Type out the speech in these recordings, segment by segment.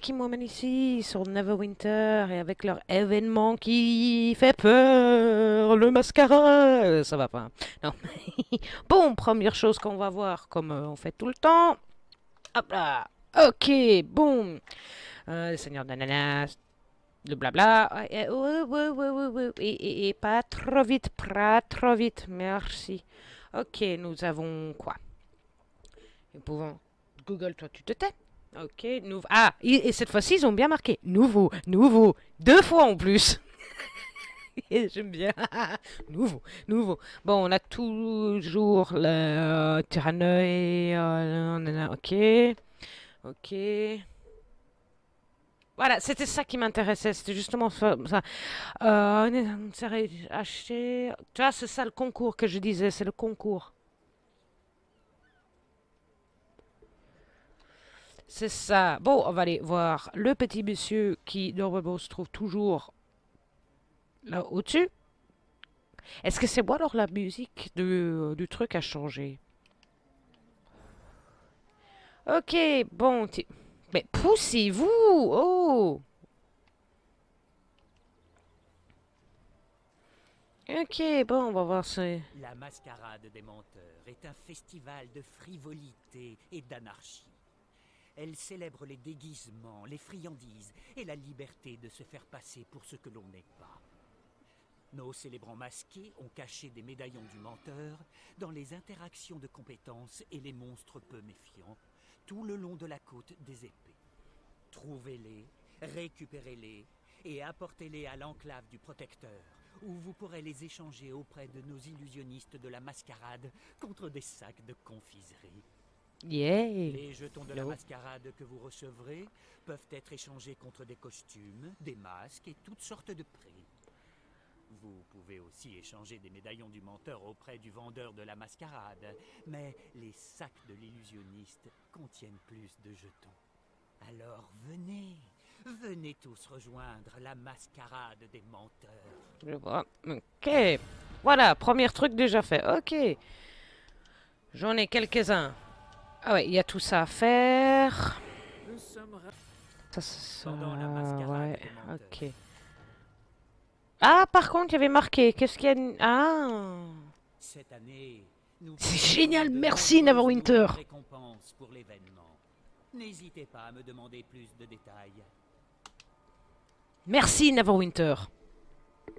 qui m'emmène ici sur Neverwinter et avec leur événement qui fait peur, le mascara, ça va pas. Non. bon, première chose qu'on va voir, comme euh, on fait tout le temps. Hop là. Ok, bon. Euh, le Seigneur d'ananas, le blabla. Et, et- pas trop vite, pas trop vite, merci. Ok, nous avons quoi? Nous. Google, toi, tu te tais Ok, nouveau. Ah, et, et cette fois-ci, ils ont bien marqué. Nouveau, nouveau. Deux fois en plus. J'aime bien. nouveau, nouveau. Bon, on a toujours le Tyranneuil. euh, ok. Ok. Voilà, c'était ça qui m'intéressait. C'était justement ça. Euh, on est- on serait acheté. Tu vois, c'est ça le concours que je disais. C'est le concours. C'est ça. Bon, on va aller voir le petit monsieur qui, normalement, se trouve toujours là au-dessus. Est-ce que c'est moi alors la musique de- du truc a changé? Ok, bon. Mais poussez-vous Oh Ok, bon, on va voir ça. La mascarade des menteurs est un festival de frivolité et d'anarchie. Elle célèbre les déguisements, les friandises et la liberté de se faire passer pour ce que l'on n'est pas. Nos célébrants masqués ont caché des médaillons du menteur dans les interactions de compétences et les monstres peu méfiants, tout le long de la côte des épées. Trouvez-les, récupérez-les et apportez-les à l'enclave du protecteur, où vous pourrez les échanger auprès de nos illusionnistes de la mascarade contre des sacs de confiserie. Yeah Les jetons de la mascarade que vous recevrez peuvent être échangés contre des costumes, des masques et toutes sortes de prix. Vous pouvez aussi échanger des médaillons du menteur auprès du vendeur de la mascarade, mais les sacs de l'illusionniste contiennent plus de jetons. Alors venez, venez tous rejoindre la mascarade des menteurs. Je vois. Ok. Voilà, premier truc déjà fait. Ok. J'en ai quelques-uns. Ah ouais, il y a tout ça à faire. Ça, ça, ouais, ok. Ah, par contre, il y avait marqué. Qu'est-ce qu'il y a Ah. C'est génial, merci, Neverwinter. N'hésitez pas à me demander plus de détails. Merci, Neverwinter.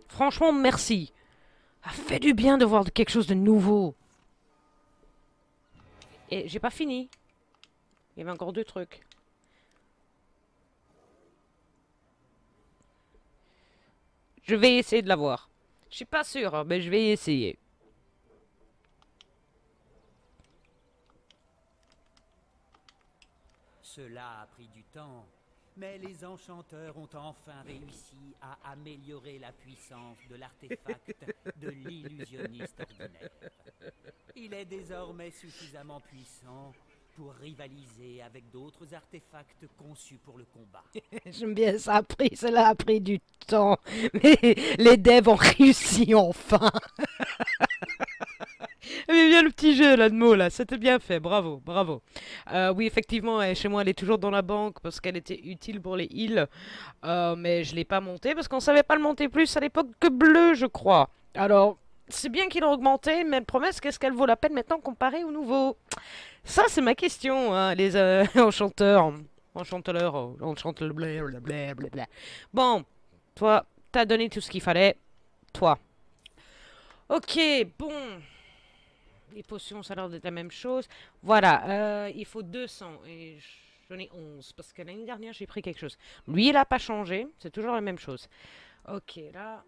Franchement, merci. Ça fait du bien de voir quelque chose de nouveau. Et j'ai pas fini. Il y avait encore deux trucs. Je vais essayer de l'avoir. Je suis pas sûr, hein, mais je vais essayer. Cela a pris du temps, mais les enchanteurs ont enfin réussi à améliorer la puissance de l'artefact de l'illusionniste ordinaire. Il est désormais suffisamment puissant pour rivaliser avec d'autres artefacts conçus pour le combat. J'aime bien, ça a a pris du temps. Mais les devs ont réussi enfin. Mais bien le petit jeu là de mots là, c'était bien fait, bravo, bravo. Euh, oui, effectivement, elle- chez moi elle est toujours dans la banque parce qu'elle était utile pour les heals. Euh, mais je l'ai pas montée parce qu'on savait pas le monter plus à l'époque que bleu, je crois. Alors, c'est bien qu'il a augmenté, mais le problème c'est qu'est-ce qu'elle vaut la peine maintenant comparée au nouveau? Ça, c'est ma question, hein, les euh, enchanteurs. Enchanteur, enchanteur, blablabla. Bon, toi, t'as donné tout ce qu'il fallait. Toi. Ok, bon. Les potions, ça a l'air la même chose. Voilà, euh, il faut 200 et j'en ai 11 parce que l'année dernière j'ai pris quelque chose. Lui, il n'a pas changé, c'est toujours la même chose. Ok, là.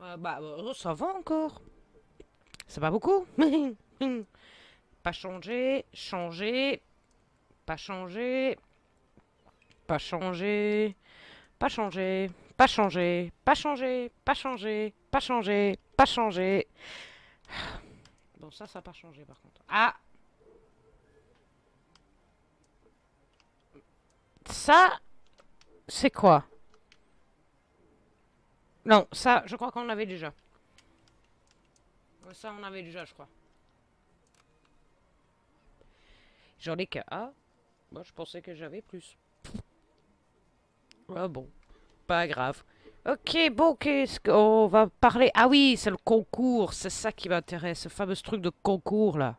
Euh, bah, euh, ça va encore. C'est pas beaucoup. pas changé, changé, pas changé, pas changé, pas changé, pas changé, pas changé, pas changé, pas changé, pas changé. Bon, ça, ça n'a pas changé par contre. Ah Ça, c'est quoi? Non, ça, je crois qu'on l'avait déjà. Ça, on avait déjà, je crois. J'en ai que A. Moi, je pensais que j'avais plus. Ah bon, pas grave. Ok, bon, qu'est-ce qu'on va parler Ah oui, c'est le concours, c'est ça qui m'intéresse, ce fameux truc de concours là.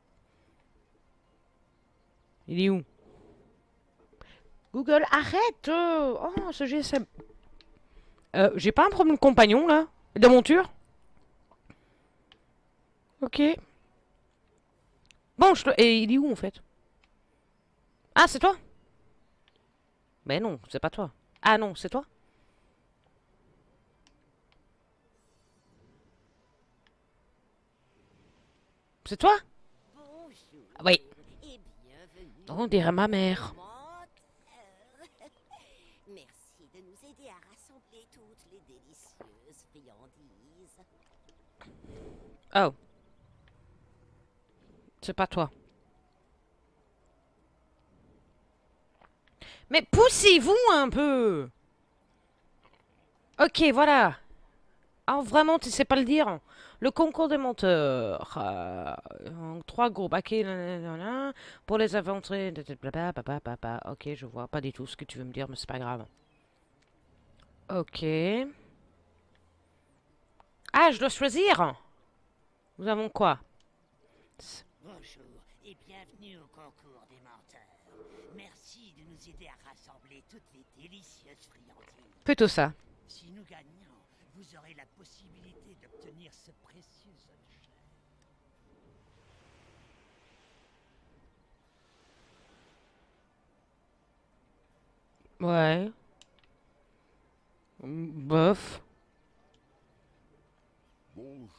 Il est où? Google, arrête euh, Oh, ce GSM. Euh, j'ai pas un problème de compagnon là De monture? Ok. Bon, je... Et il est où en fait? Ah, c'est toi? Mais non, c'est pas toi. Ah non, c'est toi? C'est toi? Bonjour. Oui. Et bienvenue. On dirait ma mère. Merci de nous aider à rassembler toutes les délicieuses friandises. Oh. C'est pas toi. Mais poussez-vous un peu Ok, voilà. Ah, vraiment, tu sais pas le dire Le concours des menteurs. euh, en trois groupes. Nanana, pour les aventures... blablabla. Ok, je vois pas du tout ce que tu veux me dire, mais c'est pas grave. Ok. Ah, je dois choisir Nous avons quoi? Bonjour et bienvenue au concours des menteurs. Merci de nous aider à rassembler toutes les délicieuses friandises. Plutôt ça. Si nous gagnons, vous aurez la possibilité d'obtenir ce précieux objet. Ouais. Bof. Bonjour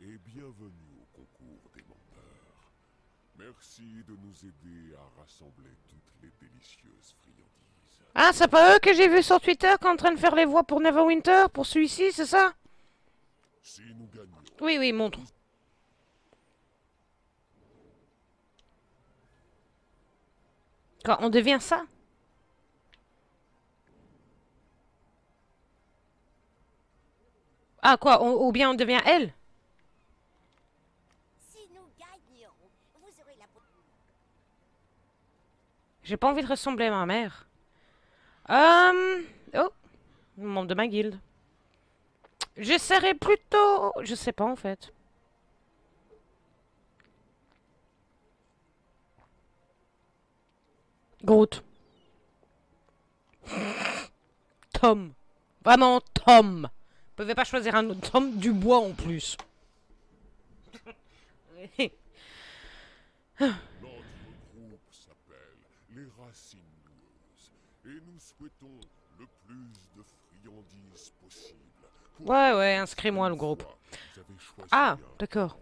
et bienvenue au concours des menteurs. Merci de nous aider à rassembler toutes les délicieuses friandises. Ah, c'est pas eux que j'ai vu sur Twitter qui sont en train de faire les voix pour Neverwinter, pour celui-ci, c'est ça? Si nous gagnons, Oui, oui, montre. Quand on devient ça? Ah, quoi on- Ou bien on devient elle? Si nous gagnons, vous aurez la J'ai pas envie de ressembler à ma mère. Euh... Oh Membre de ma guilde. J'essaierai plutôt... Je sais pas en fait. Groot. Tom. Vraiment Tom. Vous pouvez pas choisir un autre Tom du bois en plus. groupe s'appelle les Racines et nous souhaitons le plus de friandises possible. Ouais, ouais, inscris-moi le groupe. Ah, d'accord.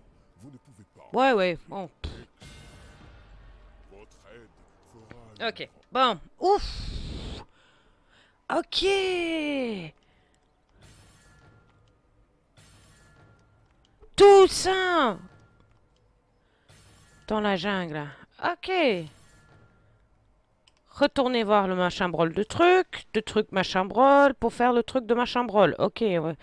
Ouais, ouais. Bon, Votre aide fera. une Ok. Bon. Ouf. Ok. Tout ça. Dans la jungle. Ok. Retournez voir le machin brol de truc. De truc machin brol. Pour faire le truc de machin brol. Ok. Ouais.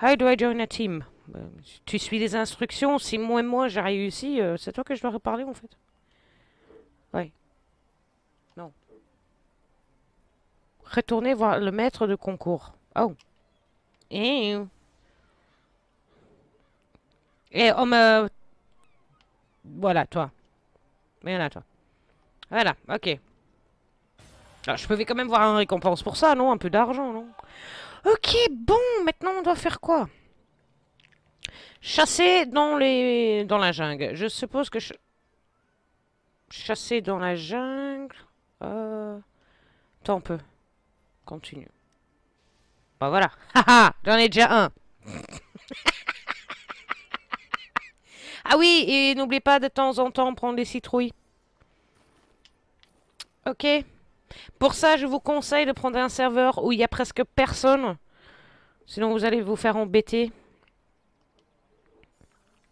How do I join a team? Euh, Tu suis les instructions. Si moi et moi j'ai réussi, euh, c'est toi que je dois reparler en fait. Retournez voir le maître de concours. Oh. Et, Et on me... Voilà, toi. Voilà, toi. Voilà, ok. Alors, je pouvais quand même voir une récompense pour ça, non? Un peu d'argent, non? Ok, bon, maintenant on doit faire quoi? Chasser dans les... dans la jungle. Je suppose que... ch- Chasser dans la jungle... Euh... Un peu. Continue. Bah voilà. Haha, j'en ai déjà un. ah oui, et n'oubliez pas de temps en temps prendre des citrouilles. Ok. Pour ça, je vous conseille de prendre un serveur où il y a presque personne. Sinon, vous allez vous faire embêter.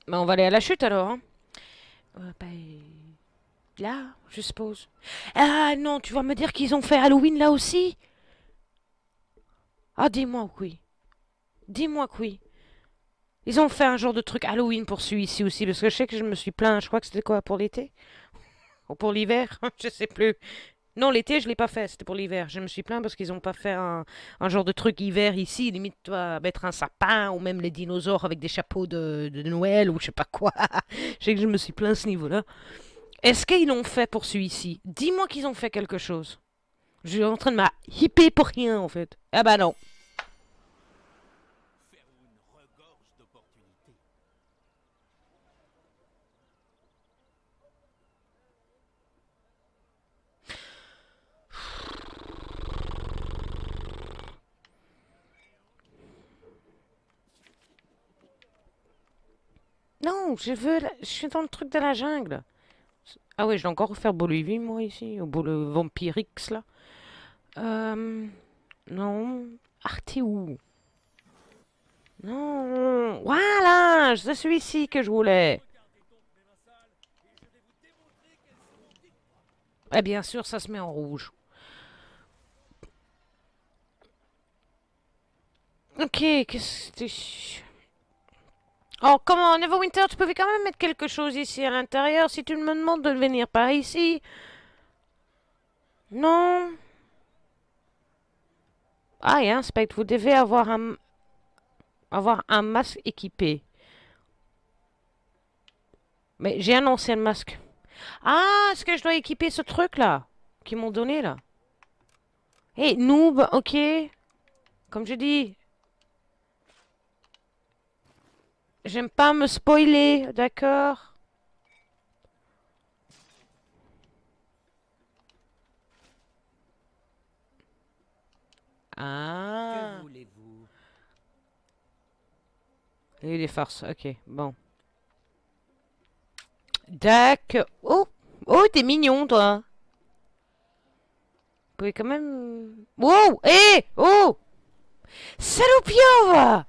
Mais on va aller à la chute alors. hein. Euh, bah, là, je suppose. Ah non, tu vas me dire qu'ils ont fait Halloween là aussi? Ah, dis-moi oui. Dis-moi oui. Ils ont fait un genre de truc Halloween pour celui-ci aussi, parce que je sais que je me suis plaint, je crois que c'était quoi, pour l'été? Ou pour l'hiver? Je sais plus. Non, l'été, je l'ai pas fait, c'était pour l'hiver. Je me suis plaint parce qu'ils ont pas fait un, genre de truc hiver ici. Limite, toi, mettre un sapin ou même les dinosaures avec des chapeaux de, de Noël ou je sais pas quoi. je sais que je me suis plaint à ce niveau-là. Est-ce qu'ils l'ont fait pour celui-ci? Dis-moi qu'ils ont fait quelque chose. Je suis en train de m'a pour rien en fait. Ah bah non. Non, je veux. la- Je suis dans le truc de la jungle. Ah oui, je dois encore refaire Bolivie, moi, ici. Au beau le Vampirix, là. Euh. Non. Arte où? Non. Voilà C'est celui-ci que je voulais. Eh bien sûr, ça se met en rouge. Ok, qu'est-ce que... Oh, comment, Neverwinter, tu pouvais quand même mettre quelque chose ici à l'intérieur si tu me demandes de venir par ici. Non. Ah, et inspect, vous devez avoir un... avoir masque équipé. Mais j'ai un ancien masque. Ah, est-ce que je dois équiper ce truc-là qu'ils m'ont donné, là? Hé, noob, ok. Comme je dis, J'aime pas me spoiler, d'accord? Ah Que voulez-vous? Il y a eu des farces, ok, bon. D'accord. Oh Oh, t'es mignon, toi Vous pouvez quand même... Wow Hé Oh Salopiova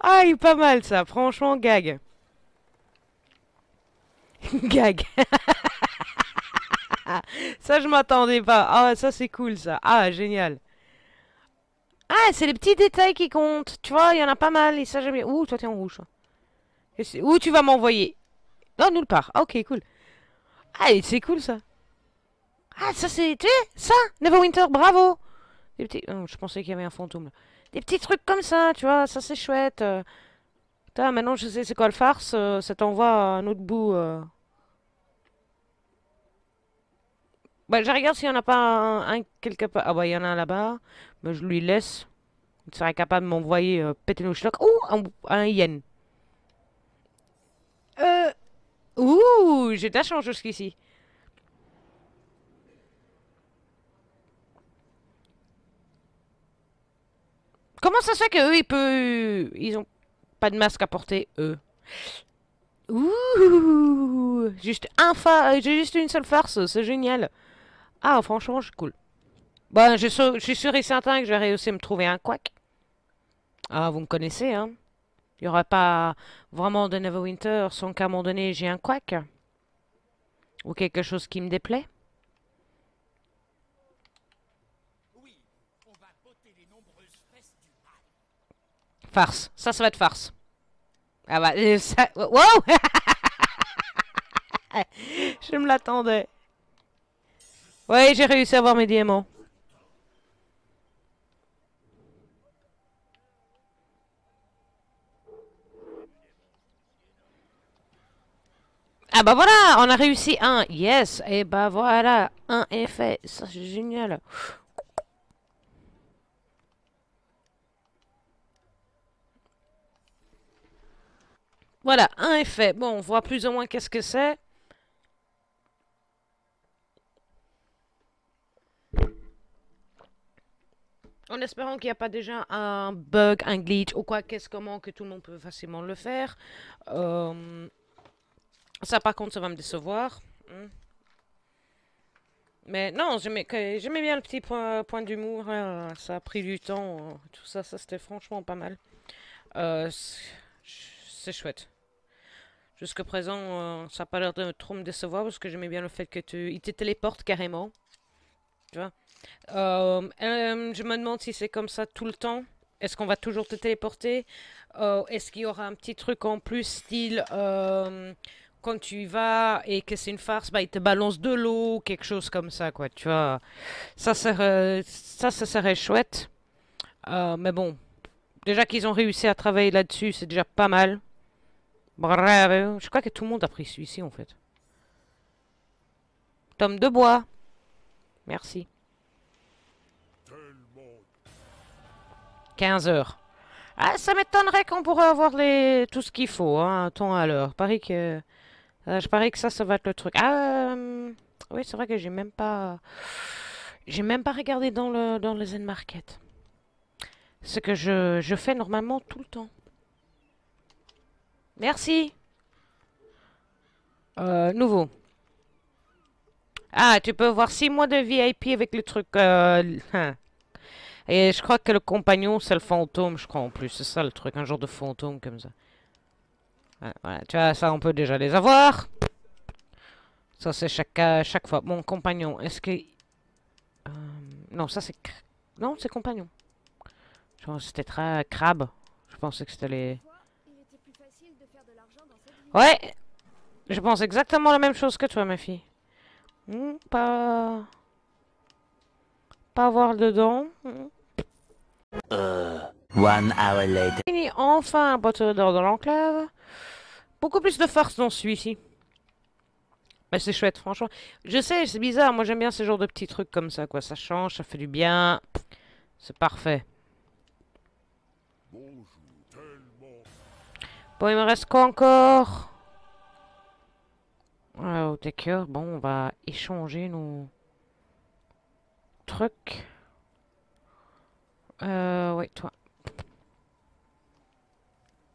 Ah, il est pas mal, ça. Franchement, gag. gag. ça, je m'attendais pas. Ah, ça, c'est cool, ça. Ah, génial. Ah, c'est les petits détails qui comptent. Tu vois, il y en a pas mal. Et ça, j'aime bien. Ouh, toi, t'es en rouge. Où tu vas m'envoyer Non, nulle part. Ok, cool. Ah, c'est cool, ça. Ah, ça, c'est... Tu sais, ça Neverwinter, bravo petits... oh, je pensais qu'il y avait un fantôme, là. Des petits trucs comme ça, tu vois, ça, c'est chouette. euh. Putain, maintenant, je sais c'est quoi le farce. euh, ça t'envoie à un autre bout... euh. Bah, je regarde s'il n'y en a pas un, quelque part. Ah bah, il y en a un là-bas. Mais je lui laisse. Il serait capable de m'envoyer péter nos schlocs. Ouh, un, un yen. Euh... Ouh, j'ai de la chance jusqu'ici. Comment ça se fait qu'eux, ils peuvent... Ils ont pas de masque à porter, eux? Ouh Juste un. J'ai juste une seule farce, c'est génial. Ah, franchement, c'est cool. Bon, je, suis- je suis sûr et certain que j'ai réussi à me trouver un quack. Ah, vous me connaissez, hein Il n'y aura pas vraiment de Neverwinter sans qu'à un moment donné j'ai un quack. Ou quelque chose qui me déplaît. Oui, on va botter les nombreuses fesses du mal. Farce. Ça, ça va être farce. Ah bah, euh, ça... Wow Je me l'attendais. Ouais, j'ai réussi à avoir mes diamants. Ah bah voilà, on a réussi un. Yes. Et bah voilà, un fait. Ça, c'est génial. Voilà, un fait. Bon, on voit plus ou moins qu'est-ce que c'est. En espérant qu'il n'y a pas déjà un bug, un glitch ou quoi, qu'est-ce comment que tout le monde peut facilement le faire. Euh, Ça, par contre, ça va me décevoir. Hmm. Mais non, j'aimais bien le petit point, d'humour. là. Ça a pris du temps. euh, Tout ça, ça c'était franchement pas mal. Euh, c'est chouette. Jusqu'à présent, euh, ça n'a pas l'air de trop me décevoir parce que j'aimais bien le fait que tu... Il te téléporte carrément. Tu vois? Euh, euh, Je me demande si c'est comme ça tout le temps. Est-ce qu'on va toujours te téléporter? Est-ce qu'il y aura un petit truc en plus, style... quand tu y vas et que c'est une farce, bah, ils te balancent de l'eau, quelque chose comme ça, quoi. Tu vois, ça serait, ça, ça serait chouette. Mais bon, déjà qu'ils ont réussi à travailler là-dessus, c'est déjà pas mal. Bravo. Je crois que tout le monde a pris celui-ci, en fait. Tome de bois. Merci. Tellement 15 heures. Ah, ça m'étonnerait qu'on pourrait avoir les... tout ce qu'il faut, hein, un temps à l'heure. Parie que... euh, je parie que ça, ça va être le truc. Ah, euh, oui, c'est vrai que j'ai même pas... J'ai même pas regardé dans le, dans le Zen Market. Ce que je fais normalement tout le temps. Merci. Euh, nouveau. Ah, tu peux voir 6 mois de VIP avec le truc... euh, hein. Et je crois que le compagnon, c'est le fantôme, je crois, en plus. C'est ça, le truc. Un genre de fantôme, comme ça. Ouais, voilà. Tu vois, ça, on peut déjà les avoir. Ça, c'est chaque, euh, chaque fois. Mon compagnon, est-ce que... Euh, non, ça, c'est... Non, c'est compagnon. Je pense que c'était très crabe. Je pensais que c'était les... Il était plus facile de faire de l'argent dans cette ville. Ouais Je pense exactement la même chose que toi, ma fille. Hmm, pas... Pas voir dedans. Hmm. One hour later. Fini enfin un bateau d'or dans l'enclave. Beaucoup plus de farce dans celui-ci. Mais c'est chouette, franchement. Je sais, c'est bizarre. Moi, j'aime bien ce genre de petits trucs comme ça, quoi. Ça change, ça fait du bien. C'est parfait. bonjour, Bon, il me reste quoi encore? Ah, au taker. Bon, on va échanger nos trucs. Euh, ouais, toi.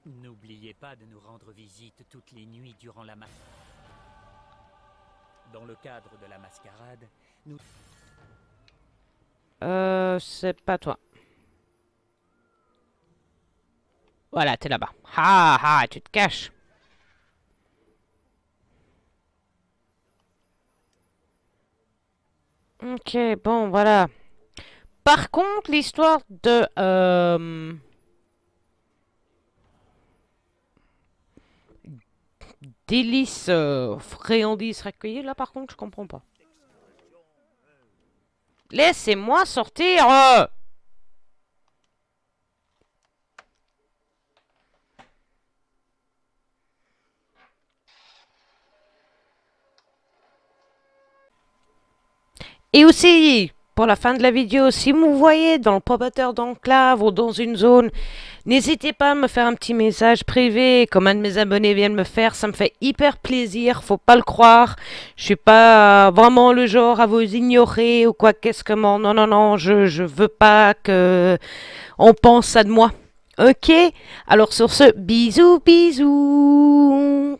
N'oubliez pas de nous rendre visite toutes les nuits durant la ma... Dans le cadre de la mascarade, nous Euh, c'est pas toi. Voilà, t'es là-bas. Ah ah, tu te caches. Ok, bon, voilà. Par contre, l'histoire de... Euh... Délices euh, friandises recueillies, là, par contre, je comprends pas. Laissez-moi sortir euh. Et aussi, pour la fin de la vidéo, si vous voyez dans le probateur d'enclave ou dans une zone, n'hésitez pas à me faire un petit message privé, comme un de mes abonnés vient de me faire. Ça me fait hyper plaisir, faut pas le croire. Je suis pas vraiment le genre à vous ignorer ou quoi qu'est-ce que Non, non, non, je, je veux pas que on pense ça de moi. Ok? Alors sur ce, bisous, bisous